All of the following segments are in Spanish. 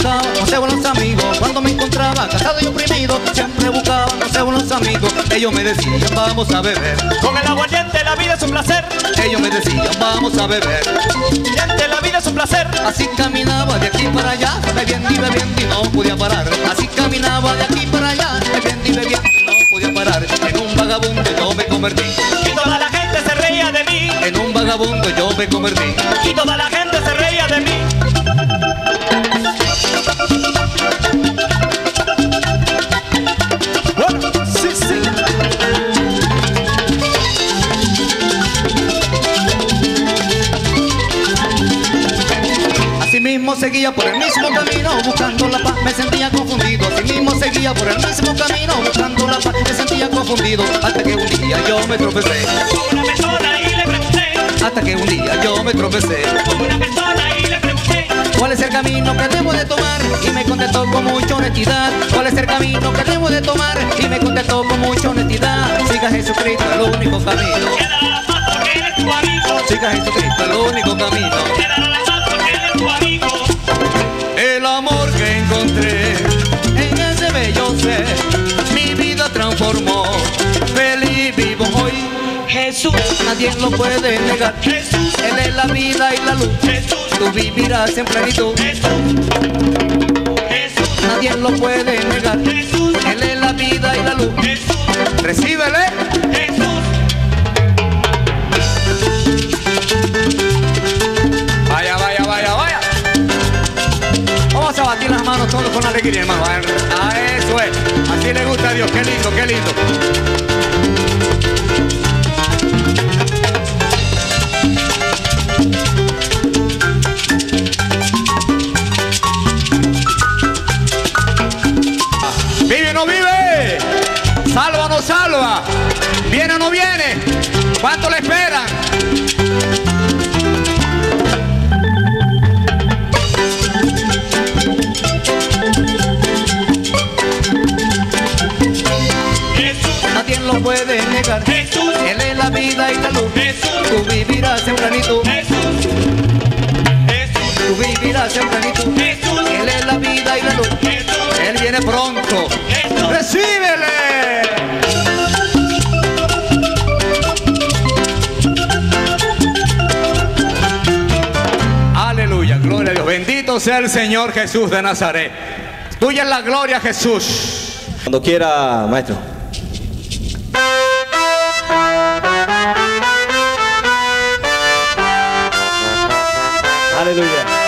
buscaba consejo los amigos. Cuando me encontraba cansado y oprimido, siempre buscaba consejo los amigos. Ellos me decían, vamos a beber. Con el aguardiente la vida es un placer. Ellos me decían, vamos a beber. Diente, la vida es un placer. Así caminaba de aquí para allá, bebiendo y bebiendo y no podía parar. Así caminaba de aquí para allá, bebiendo y bebiendo y no podía parar. En un vagabundo yo me convertí. Seguía por el mismo camino buscando la paz, me sentía confundido. Así mismo seguía por el mismo camino buscando la paz, me sentía confundido. Hasta que un día yo me tropecé, Con una persona y le pregunté. hasta que un día yo me tropecé. Con una persona y le pregunté. ¿Cuál es el camino que debo de tomar? Y me contestó con mucha honestidad. ¿Cuál es el camino que debo de tomar? Y me contestó con mucha honestidad. Siga Jesucristo, el único camino. La paz porque él es tu amigo. Siga Jesucristo, el único camino. Quedará la paz porque él es tu amigo. Jesús, nadie lo puede negar. Jesús, Él es la vida y la luz, Jesús, tú vivirás en plenitud. Jesús. Jesús, Nadie lo puede negar. Jesús, Él es la vida y la luz. Jesús, Recíbele. Jesús. Vaya, vaya, vaya, vaya. Vamos a batir las manos todos con alegría, hermano. A eso es. Así le gusta a Dios. Qué lindo, qué lindo. ¿Vive o no vive? ¿Salva o no salva? ¿Viene o no viene? ¿Cuánto le esperan? Jesús, Nadie lo puede negar. Jesús, Él es la vida y la luz. Jesús, Tú vivirás en plenitud. Jesús, Jesús, Tú vivirás en plenitud. Jesús, Él es la vida y la luz. Jesús, Él viene pronto. ¡Recíbele! Aleluya, gloria a Dios. Bendito sea el Señor Jesús de Nazaret. Tuya es la gloria, Jesús. Cuando quiera, maestro. Aleluya.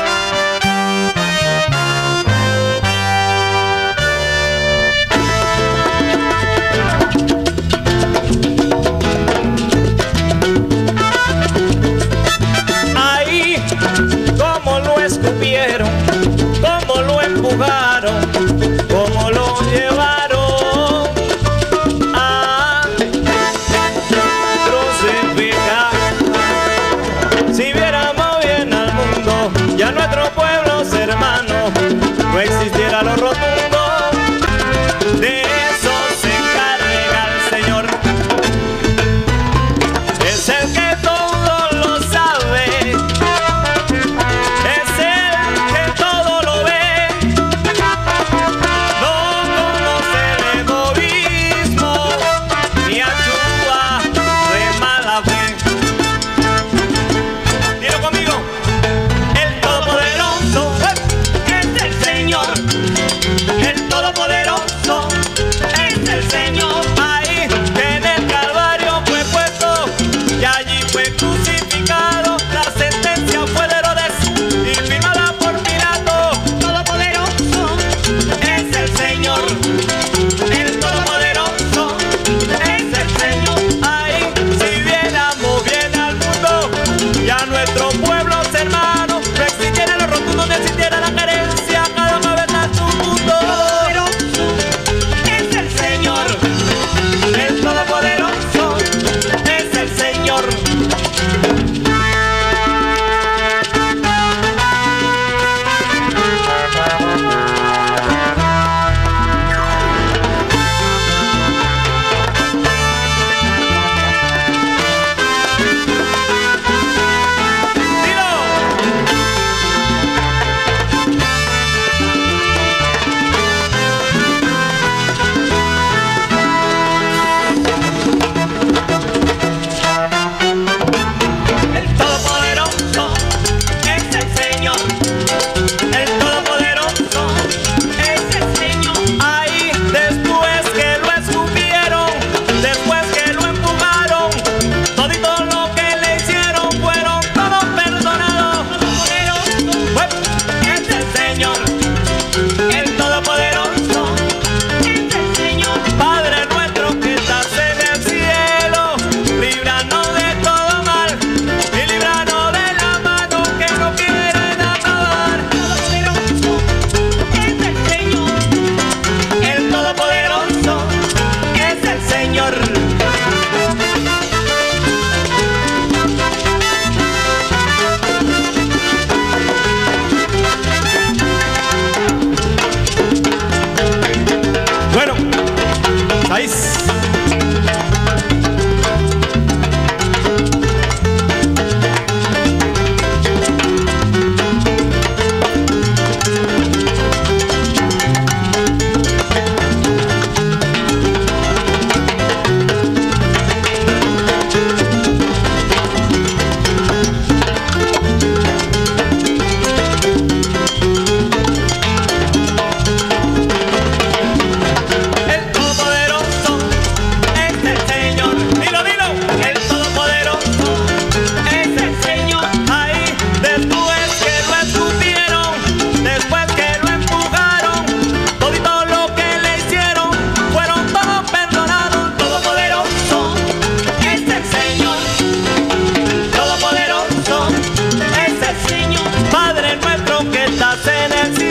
Senate.